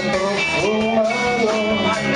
Yes, sir.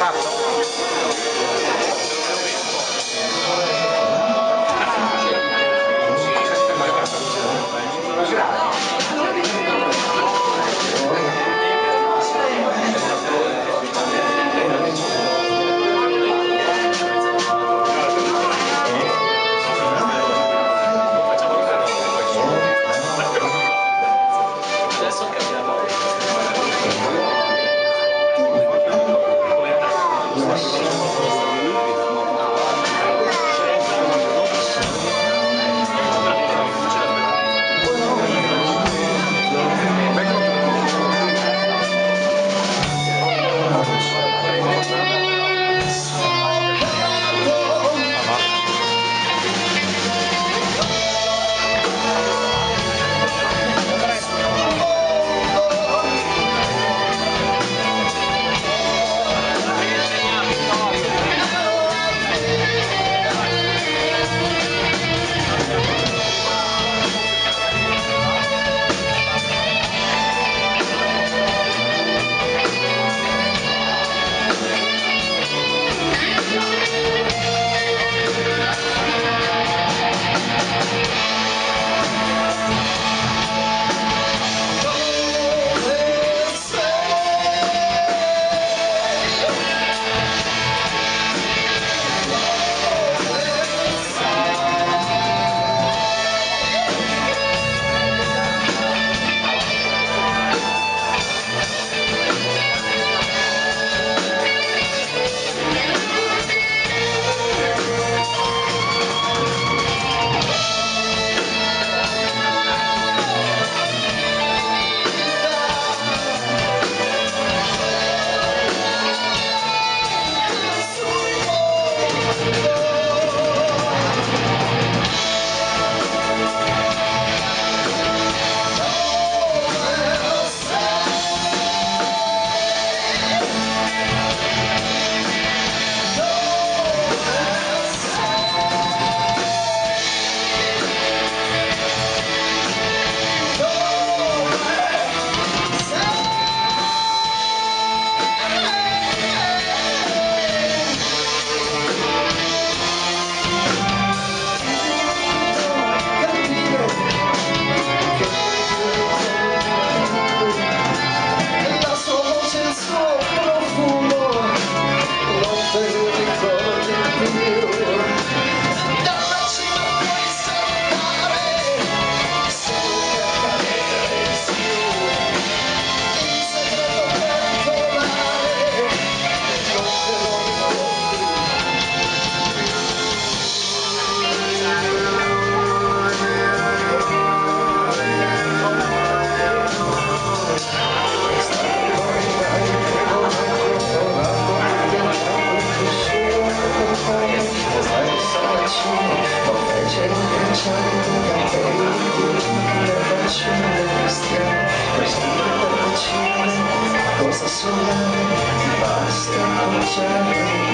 batata. shadow